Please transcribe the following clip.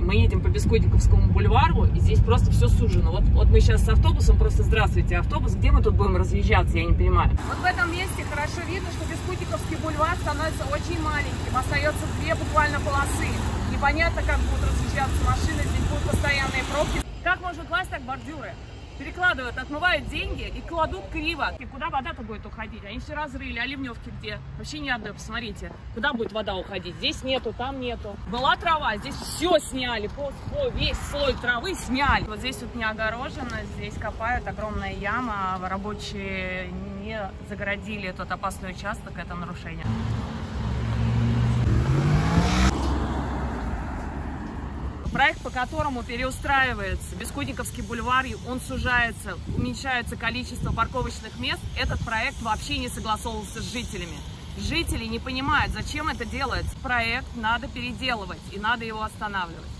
мы едем по Бескудниковскому бульвару, и здесь просто все сужено. Вот, вот мы сейчас с автобусом, просто здравствуйте, автобус, где мы тут будем разъезжаться, я не понимаю. Вот в этом месте хорошо видно, что Бескудниковский бульвар становится очень маленьким, остается две буквально полосы. Непонятно, как будут разъезжаться машины, здесь будут постоянные пробки. Как может власть так бордюры? Перекладывают, отмывают деньги и кладут криво. И куда вода-то будет уходить? Они все разрыли, а ливневки где? Вообще ни одной, посмотрите. Куда будет вода уходить? Здесь нету, там нету. Была трава, здесь все сняли, по, весь слой травы сняли. Вот здесь вот не огорожено, здесь копают огромная яма, а рабочие не загородили этот опасный участок, это нарушение. Проект, по которому переустраивается Бескудниковский бульвар, он сужается, уменьшается количество парковочных мест, этот проект вообще не согласовывался с жителями. Жители не понимают, зачем это делается. Проект надо переделывать и надо его останавливать.